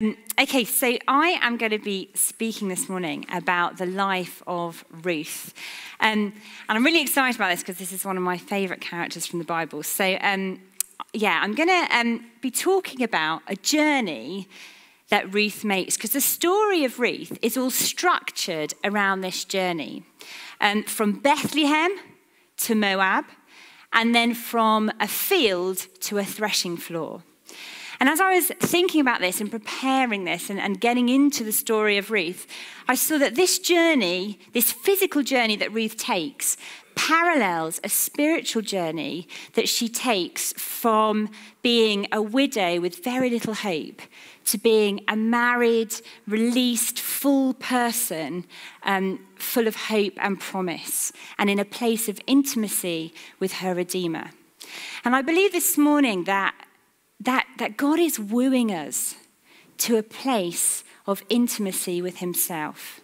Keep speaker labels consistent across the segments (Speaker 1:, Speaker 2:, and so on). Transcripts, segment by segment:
Speaker 1: Um, okay, so I am going to be speaking this morning about the life of Ruth. Um, and I'm really excited about this because this is one of my favourite characters from the Bible. So, um, yeah, I'm going to um, be talking about a journey that Ruth makes because the story of Ruth is all structured around this journey um, from Bethlehem to Moab, and then from a field to a threshing floor. And as I was thinking about this and preparing this and, and, getting into the story of Ruth, I saw that this journey, this physical journey that Ruth takes, parallels a spiritual journey that she takes from being a widow with very little hope to being a married, released, full person, um, full of hope and promise, and in a place of intimacy with her Redeemer. And I believe this morning that that, that God is wooing us to a place of intimacy with Himself.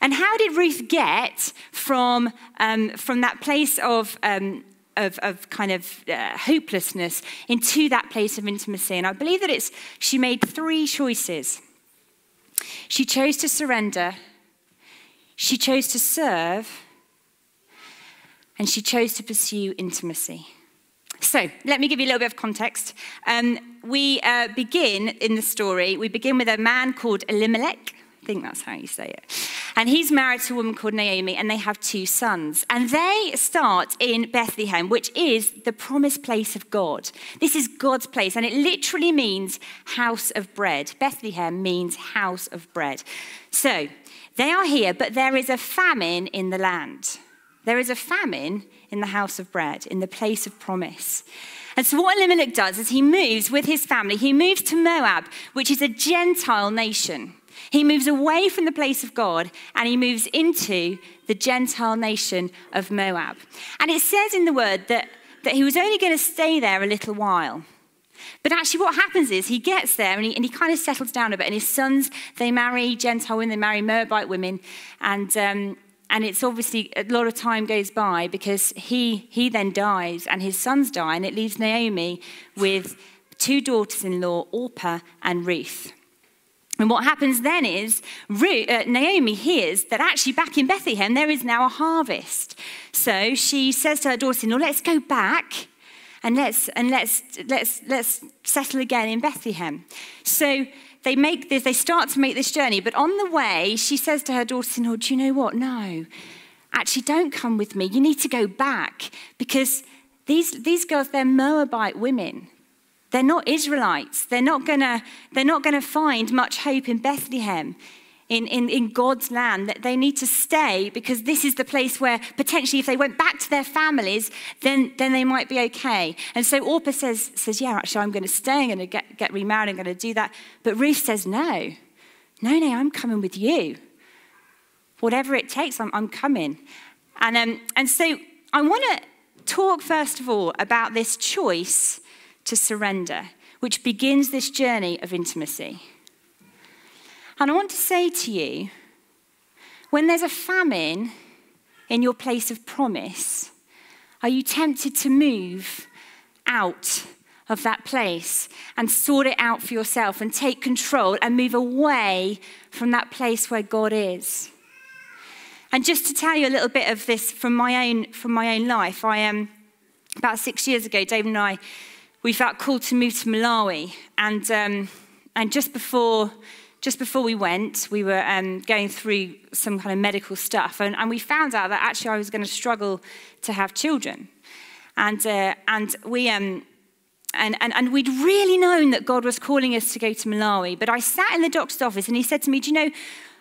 Speaker 1: And how did Ruth get from, um, from that place of, um, of, of, kind of uh, hopelessness into that place of intimacy? And I believe that it's, she made three choices. She chose to surrender, she chose to serve, and she chose to pursue intimacy. So, let me give you a little bit of context. Um, we uh, begin in the story, we begin with a man called Elimelech. I think that's how you say it. And he's married to a woman called Naomi, and they have two sons. And they start in Bethlehem, which is the promised place of God. This is God's place, and it literally means house of bread. Bethlehem means house of bread. So, they are here, but there is a famine in the land. There is a famine in the house of bread, in the place of promise. And so, what Elimelech does is he moves with his family, he moves to Moab, which is a Gentile nation. He moves away from the place of God and he moves into the Gentile nation of Moab. And it says in the word that, that he was only going to stay there a little while. But actually, what happens is he gets there and he, and he kind of settles down a bit. And his sons, they marry Gentile women, they marry Moabite women. And, um, and it's obviously a lot of time goes by because he, he then dies and his sons die, and it leaves Naomi with two daughters in law, Orpah and Ruth. And what happens then is Ruth, uh, Naomi hears that actually back in Bethlehem there is now a harvest. So she says to her daughter in law, let's go back and let's, and let's, let's, let's settle again in Bethlehem. So they make this, they start to make this journey, but on the way, she says to her daughter-in-law, do you know what? No, actually don't come with me. You need to go back because these, these girls, they're Moabite women. They're not Israelites. They're not not gonna find much hope in Bethlehem in, in, in God's land, that they need to stay because this is the place where potentially if they went back to their families, then, then they might be okay. And so Orpah says, says Yeah, actually, I'm going to stay, I'm going to get, get remarried, I'm going to do that. But Ruth says, No, no, no, I'm coming with you. Whatever it takes, I'm, I'm coming. And, um, and so I want to talk, first of all, about this choice to surrender, which begins this journey of intimacy. And I want to say to you when there's a famine in your place of promise, are you tempted to move out of that place and sort it out for yourself and take control and move away from that place where God is? And just to tell you a little bit of this from my own, from my own life, I am um, about six years ago, David and I, we felt called to move to Malawi. And, um, and just before just before we went, we were um, going through some kind of medical stuff, and, and, we found out that actually I was going to struggle to have children. And, uh, and, we, um, and, and, and we'd really known that God was calling us to go to Malawi, but I sat in the doctor's office and he said to me, Do you know,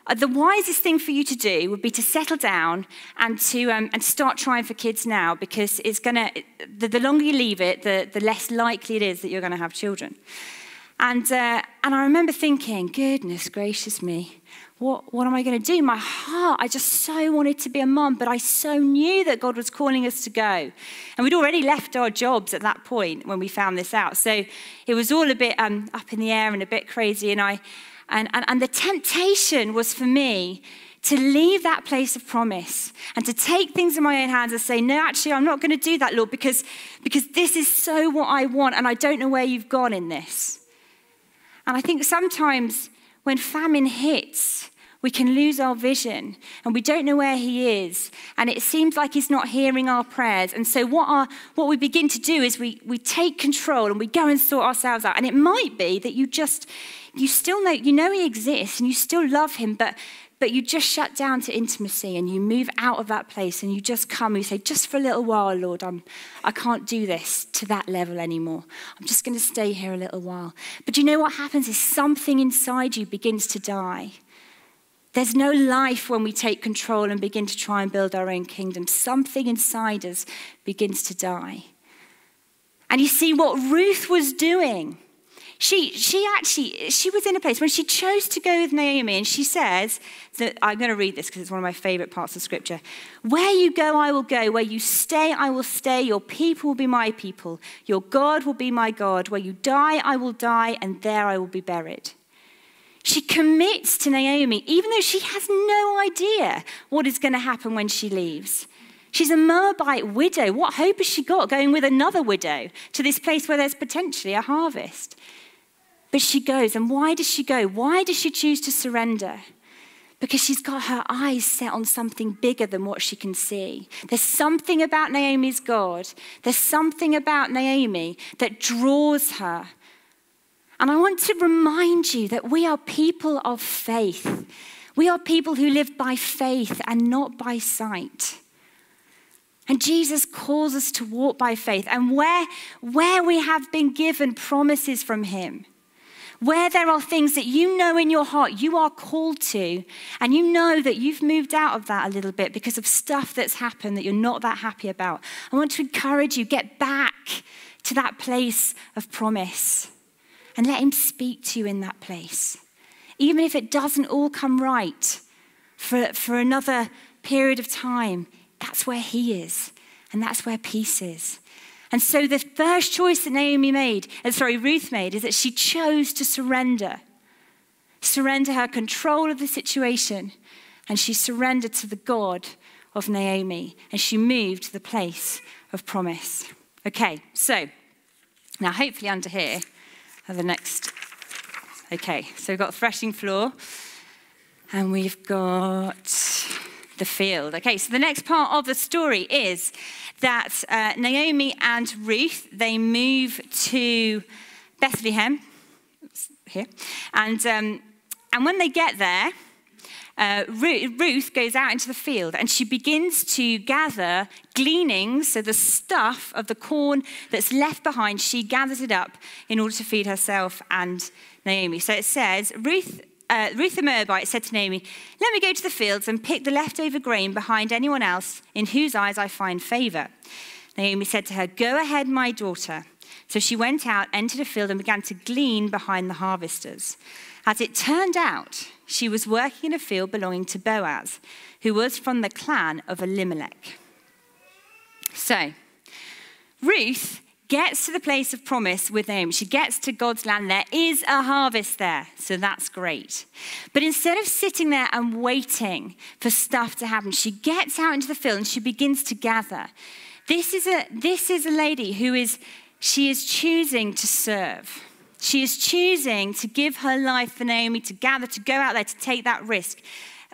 Speaker 1: uh, the wisest thing for you to do would be to settle down and to um, and start trying for kids now because it's gonna the, the longer you leave it the, the less likely it is that you're going to have children and, uh, and I remember thinking, goodness gracious me, what, what am I going to do? My heart, I just so wanted to be a mom, but I so knew that God was calling us to go. And we'd already left our jobs at that point when we found this out. So it was all a bit um, up in the air and a bit crazy. And, I, and, and, and the temptation was for me to leave that place of promise and to take things in my own hands and say, No, actually, I'm not going to do that, Lord, because, because this is so what I want, and I don't know where you've gone in this. And I think sometimes when famine hits, we can lose our vision and we don't know where he is. And it seems like he's not hearing our prayers. And so what, our, what we begin to do is we, we take control and we go and sort ourselves out. And it might be that you just you still know you know he exists and you still love him but but you just shut down to intimacy and you move out of that place and you just come and you say, just for a little while, Lord, I'm, I can't do this to that level anymore. I'm just going to stay here a little while. But you know what happens is something inside you begins to die. There's no life when we take control and begin to try and build our own kingdom. Something inside us begins to die. And you see what Ruth was doing. She, she actually, she was in a place when she chose to go with Naomi, and she says that, I'm going to read this because it's one of my favorite parts of scripture. Where you go, I will go. Where you stay, I will stay. Your people will be my people. Your God will be my God. Where you die, I will die, and there I will be buried. She commits to Naomi, even though she has no idea what is going to happen when she leaves. She's a Moabite widow. What hope has she got going with another widow to this place where there's potentially a harvest? But she goes. And why does she go? Why does she choose to surrender? Because she's got her eyes set on something bigger than what she can see. There's something about Naomi's God, there's something about Naomi that draws her and I want to remind you that we are people of faith. We are people who live by faith and not by sight. And Jesus calls us to walk by faith. And where, where we have been given promises from Him, where there are things that you know in your heart you are called to, and you know that you've moved out of that a little bit because of stuff that's happened that you're not that happy about, I want to encourage you get back to that place of promise and let Him speak to you in that place. Even if it doesn't all come right for, for another period of time, that's where He is, and that's where peace is. And so the first choice that Naomi made, and sorry, Ruth made, is that she chose to surrender. Surrender her control of the situation, and she surrendered to the God of Naomi, and she moved to the place of promise. Okay, so now hopefully under here, are the next. Okay, so we've got threshing floor and we've got the field. Okay, so the next part of the story is that uh, Naomi and Ruth, they move to Bethlehem, here, and, um, and when they get there, uh, Ruth goes out into the field and she begins to gather gleanings, so the stuff of the corn that's left behind, she gathers it up in order to feed herself and Naomi. So it says, Ruth, uh, Ruth the Moabite said to Naomi, Let me go to the fields and pick the leftover grain behind anyone else in whose eyes I find favor. Naomi said to her, Go ahead, my daughter. So she went out, entered a field, and began to glean behind the harvesters. As it turned out, she was working in a field belonging to Boaz, who was from the clan of Elimelech. So, Ruth gets to the place of promise with Naomi. She gets to God's land. There is a harvest there, so that's great. But instead of sitting there and waiting for stuff to happen, she gets out into the field and she begins to gather. This is a, this is a lady who is, she is choosing to serve. She is choosing to give her life for Naomi, to gather, to go out there, to take that risk.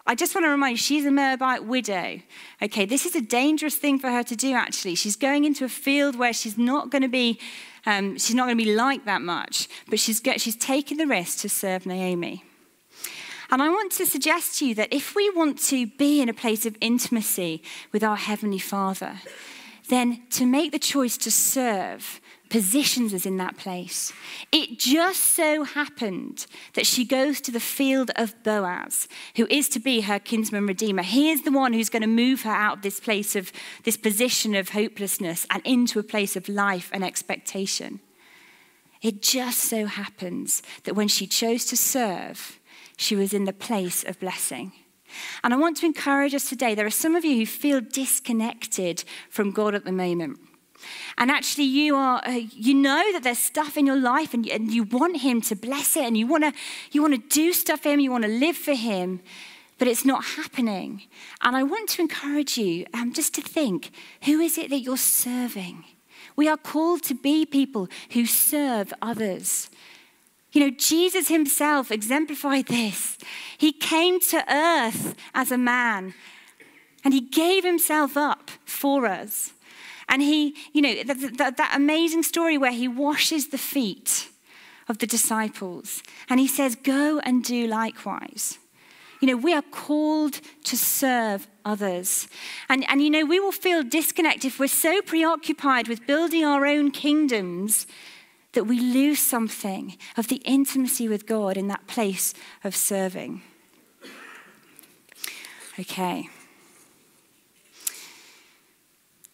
Speaker 1: I just want to remind you, she's a Moabite widow. Okay, this is a dangerous thing for her to do, actually. She's going into a field where she's not going to be, um, she's not going to be liked that much, but she's, get, she's taking the risk to serve Naomi. And I want to suggest to you that if we want to be in a place of intimacy with our Heavenly Father, then to make the choice to serve positions us in that place. It just so happened that she goes to the field of Boaz, who is to be her kinsman redeemer. He is the one who's going to move her out of this place of this position of hopelessness and into a place of life and expectation. It just so happens that when she chose to serve, she was in the place of blessing. And I want to encourage us today. There are some of you who feel disconnected from God at the moment. And actually, you are uh, you know that there's stuff in your life, and you, and you want Him to bless it, and you want to you want to do stuff for Him, you want to live for Him, but it's not happening. And I want to encourage you um, just to think: who is it that you're serving? We are called to be people who serve others. You know, Jesus himself exemplified this. He came to earth as a man and he gave himself up for us. And he, you know, that, that, that amazing story where he washes the feet of the disciples and he says, Go and do likewise. You know, we are called to serve others. And, and, you know, we will feel disconnected if we're so preoccupied with building our own kingdoms that we lose something of the intimacy with God in that place of serving. Okay.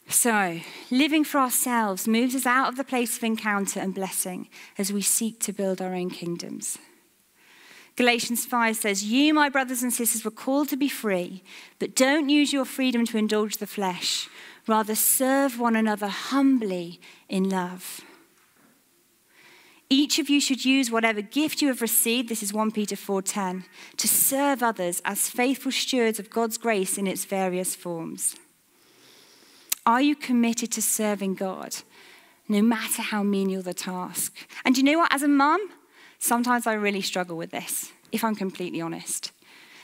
Speaker 1: So, living for ourselves moves us out of the place of encounter and blessing as we seek to build our own kingdoms. Galatians 5 says, You, my brothers and sisters, were called to be free, but don't use your freedom to indulge the flesh. Rather, serve one another humbly in love. Each of you should use whatever gift you have received, this is 1 Peter 4:10, to serve others as faithful stewards of God's grace in its various forms. Are you committed to serving God, no matter how menial the task? And you know what? As a mum, sometimes I really struggle with this, if I'm completely honest.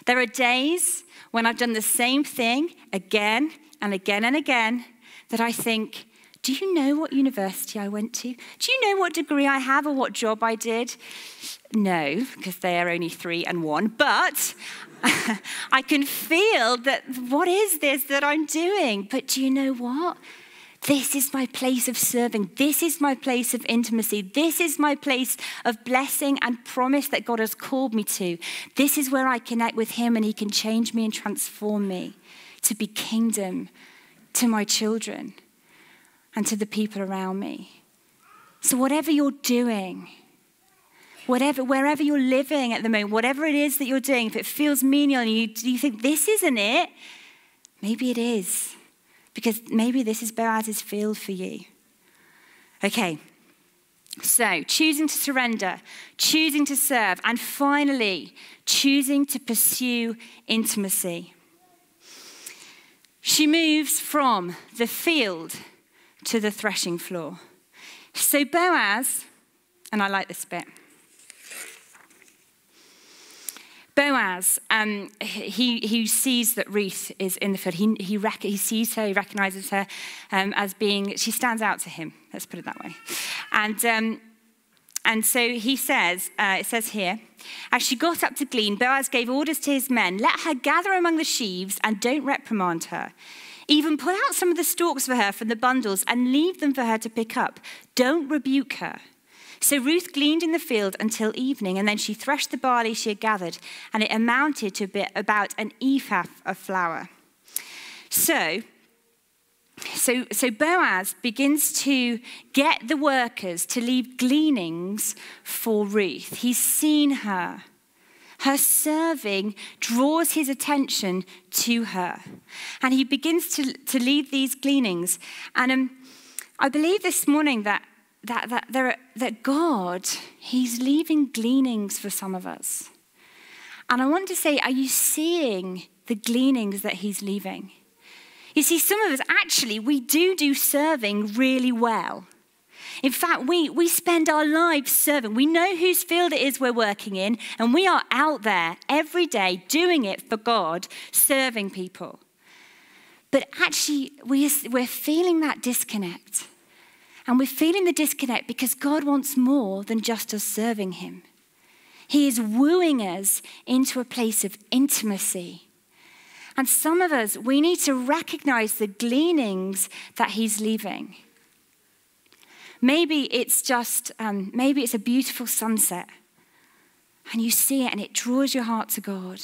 Speaker 1: There are days when I've done the same thing again and again and again that I think, do you know what university I went to? Do you know what degree I have or what job I did? No, because they are only three and one. But I can feel that what is this that I'm doing? But do you know what? This is my place of serving. This is my place of intimacy. This is my place of blessing and promise that God has called me to. This is where I connect with Him and He can change me and transform me to be kingdom to my children and to the people around me. So, whatever you're doing, whatever, wherever you're living at the moment, whatever it is that you're doing, if it feels menial and you, do you think this isn't it, maybe it is. Because maybe this is Boaz's field for you. Okay, so choosing to surrender, choosing to serve, and finally, choosing to pursue intimacy. She moves from the field to the threshing floor. So Boaz, and I like this bit. Boaz, um, he, he sees that Ruth is in the field. He, he, rec- he sees her, he recognizes her um, as being, she stands out to him, let's put it that way. And, um, and so he says, uh, it says here, as she got up to glean, Boaz gave orders to his men let her gather among the sheaves and don't reprimand her. Even pull out some of the stalks for her from the bundles and leave them for her to pick up. Don't rebuke her. So Ruth gleaned in the field until evening, and then she threshed the barley she had gathered, and it amounted to about an ephah of flour. So, so, so Boaz begins to get the workers to leave gleanings for Ruth. He's seen her. Her serving draws his attention to her. And he begins to, to lead these gleanings. And um, I believe this morning that that, that, there, that God, He's leaving gleanings for some of us. And I want to say, are you seeing the gleanings that He's leaving? You see, some of us actually, we do do serving really well. In fact, we, we spend our lives serving. We know whose field it is we're working in, and we are out there every day doing it for God, serving people. But actually, we, we're feeling that disconnect. And we're feeling the disconnect because God wants more than just us serving Him. He is wooing us into a place of intimacy. And some of us, we need to recognize the gleanings that He's leaving. Maybe it's just, um, maybe it's a beautiful sunset and you see it and it draws your heart to God.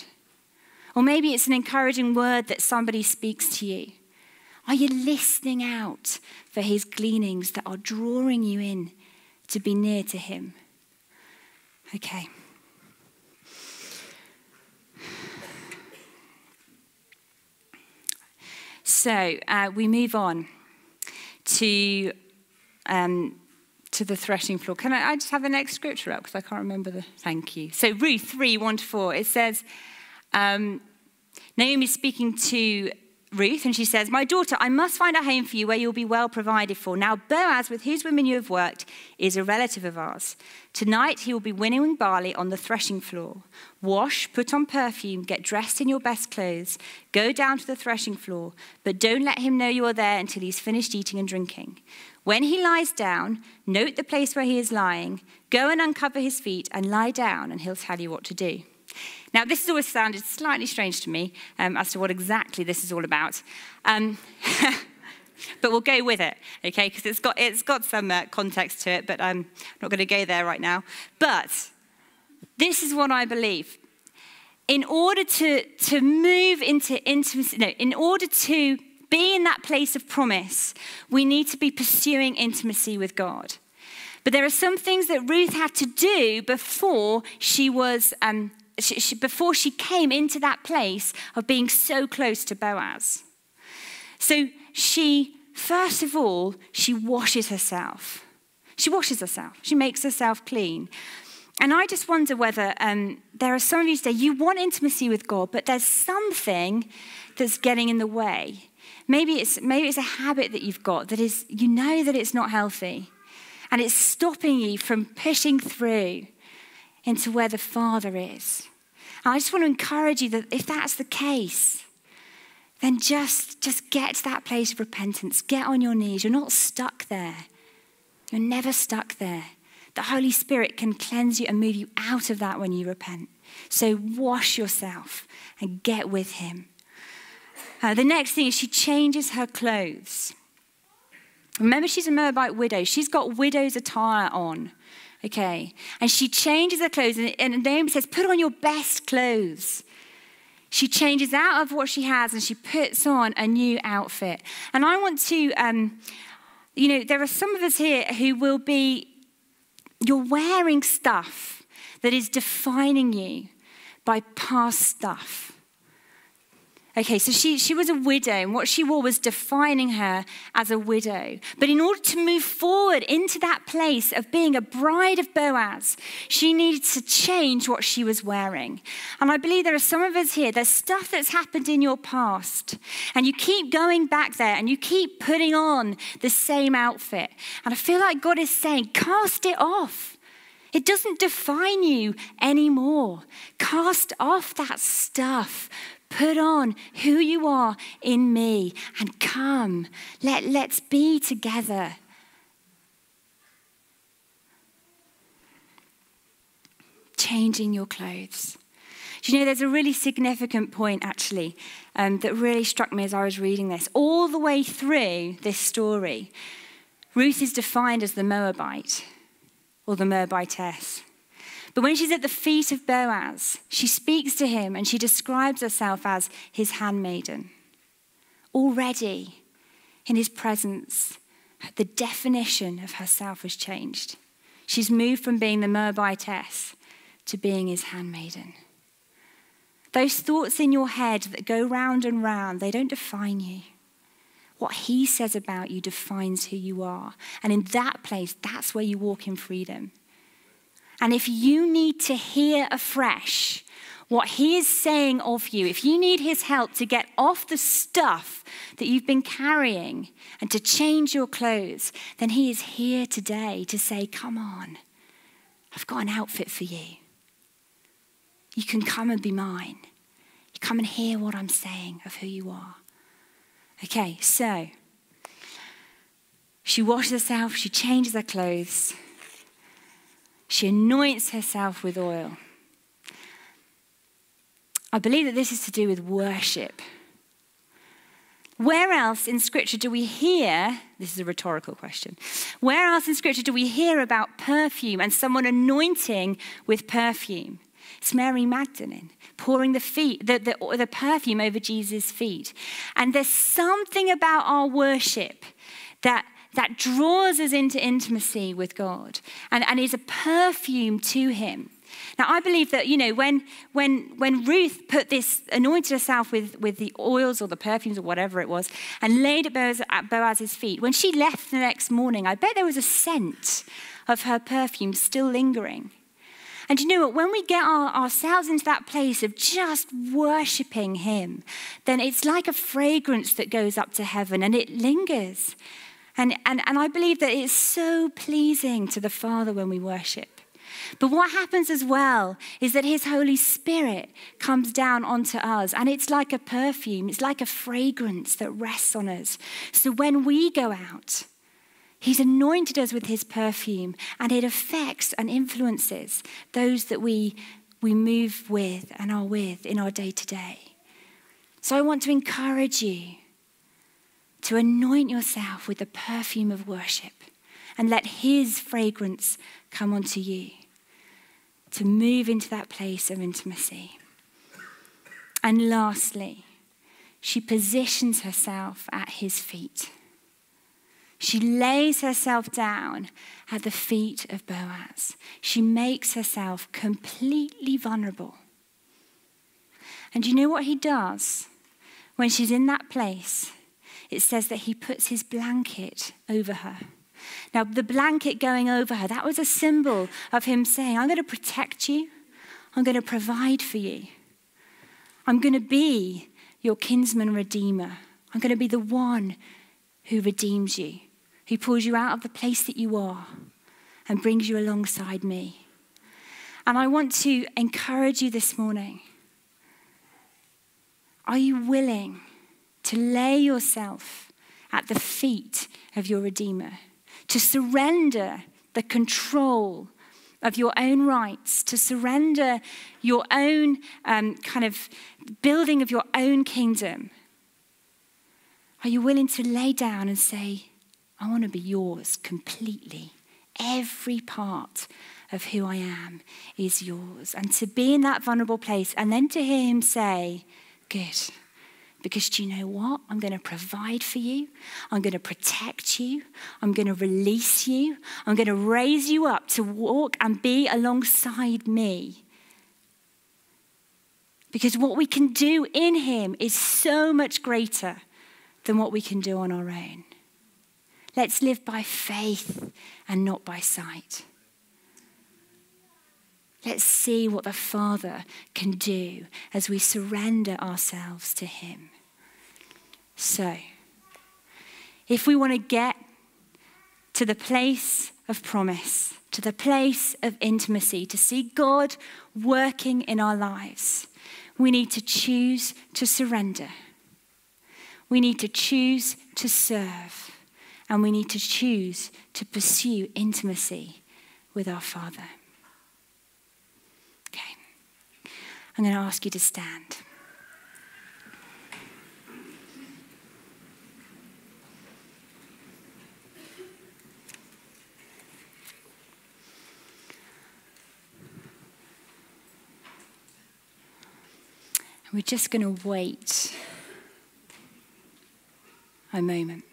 Speaker 1: Or maybe it's an encouraging word that somebody speaks to you. Are you listening out for his gleanings that are drawing you in to be near to him? Okay. So uh, we move on to, um, to the threshing floor. Can I, I just have the next scripture up because I can't remember the. Thank you. So Ruth 3 1 to 4, it says, um, Naomi speaking to Ruth and she says, My daughter, I must find a home for you where you'll be well provided for. Now, Boaz, with whose women you have worked, is a relative of ours. Tonight he will be winnowing barley on the threshing floor. Wash, put on perfume, get dressed in your best clothes, go down to the threshing floor, but don't let him know you are there until he's finished eating and drinking. When he lies down, note the place where he is lying, go and uncover his feet and lie down, and he'll tell you what to do. Now, this has always sounded slightly strange to me um, as to what exactly this is all about. Um, but we'll go with it, okay? Because it's got, it's got some uh, context to it, but I'm not going to go there right now. But this is what I believe. In order to, to move into intimacy, no, in order to be in that place of promise, we need to be pursuing intimacy with God. But there are some things that Ruth had to do before she was um, she, she, before she came into that place of being so close to Boaz. So she, first of all, she washes herself. She washes herself. She makes herself clean. And I just wonder whether um, there are some of you today, you want intimacy with God, but there's something that's getting in the way. Maybe it's, maybe it's a habit that you've got that is, you know that it's not healthy. And it's stopping you from pushing through into where the Father is. And I just want to encourage you that if that's the case, then just, just get to that place of repentance. Get on your knees. You're not stuck there. You're never stuck there. The Holy Spirit can cleanse you and move you out of that when you repent. So wash yourself and get with Him. Uh, the next thing is she changes her clothes. Remember, she's a Moabite widow. She's got widow's attire on. Okay. And she changes her clothes, and, Naomi says, Put on your best clothes. She changes out of what she has and she puts on a new outfit. And I want to, um, you know, there are some of us here who will be, you're wearing stuff that is defining you by past stuff. Okay, so she, she was a widow, and what she wore was defining her as a widow. But in order to move forward into that place of being a bride of Boaz, she needed to change what she was wearing. And I believe there are some of us here, there's stuff that's happened in your past, and you keep going back there and you keep putting on the same outfit. And I feel like God is saying, cast it off. It doesn't define you anymore. Cast off that stuff. Put on who you are in me and come. Let, let's be together. Changing your clothes. Do you know, there's a really significant point actually um, that really struck me as I was reading this. All the way through this story, Ruth is defined as the Moabite or the Moabitess. But when she's at the feet of Boaz, she speaks to him and she describes herself as his handmaiden. Already in his presence, the definition of herself has changed. She's moved from being the Moabitess to being his handmaiden. Those thoughts in your head that go round and round, they don't define you. What he says about you defines who you are. And in that place, that's where you walk in freedom. And if you need to hear afresh what he is saying of you, if you need his help to get off the stuff that you've been carrying and to change your clothes, then he is here today to say, Come on, I've got an outfit for you. You can come and be mine. You come and hear what I'm saying of who you are. Okay, so she washes herself, she changes her clothes. She anoints herself with oil. I believe that this is to do with worship. Where else in Scripture do we hear, this is a rhetorical question, where else in Scripture do we hear about perfume and someone anointing with perfume? It's Mary Magdalene pouring the, feet, the, the, the perfume over Jesus' feet. And there's something about our worship that that draws us into intimacy with God and, and is a perfume to Him. Now, I believe that, you know, when, when, when Ruth put this, anointed herself with, with the oils or the perfumes or whatever it was, and laid at, Boaz, at Boaz's feet, when she left the next morning, I bet there was a scent of her perfume still lingering. And you know what? When we get our, ourselves into that place of just worshiping Him, then it's like a fragrance that goes up to heaven and it lingers. And, and, and I believe that it's so pleasing to the Father when we worship. But what happens as well is that His Holy Spirit comes down onto us, and it's like a perfume, it's like a fragrance that rests on us. So when we go out, He's anointed us with His perfume, and it affects and influences those that we, we move with and are with in our day to day. So I want to encourage you to anoint yourself with the perfume of worship and let His fragrance come onto you to move into that place of intimacy. And lastly, she positions herself at his feet. She lays herself down at the feet of Boaz. She makes herself completely vulnerable. And you know what he does? When she's in that place, it says that he puts his blanket over her. Now, the blanket going over her, that was a symbol of him saying, I'm going to protect you, I'm going to provide for you, I'm going to be your kinsman redeemer, I'm going to be the one who redeems you, who pulls you out of the place that you are and brings you alongside me. And I want to encourage you this morning. Are you willing to lay yourself at the feet of your Redeemer? to surrender the control of your own rights, to surrender your own um, kind of building of your own kingdom? Are you willing to lay down and say, I want to be yours completely? Every part of who I am is yours. And to be in that vulnerable place and then to hear him say, Good. Because do you know what? I'm going to provide for you. I'm going to protect you. I'm going to release you. I'm going to raise you up to walk and be alongside me. Because what we can do in Him is so much greater than what we can do on our own. Let's live by faith and not by sight. Let's see what the Father can do as we surrender ourselves to Him. So, if we want to get to the place of promise, to the place of intimacy, to see God working in our lives, we need to choose to surrender. We need to choose to serve. And we need to choose to pursue intimacy with our Father. I'm going to ask you to stand. And we're just going to wait a moment.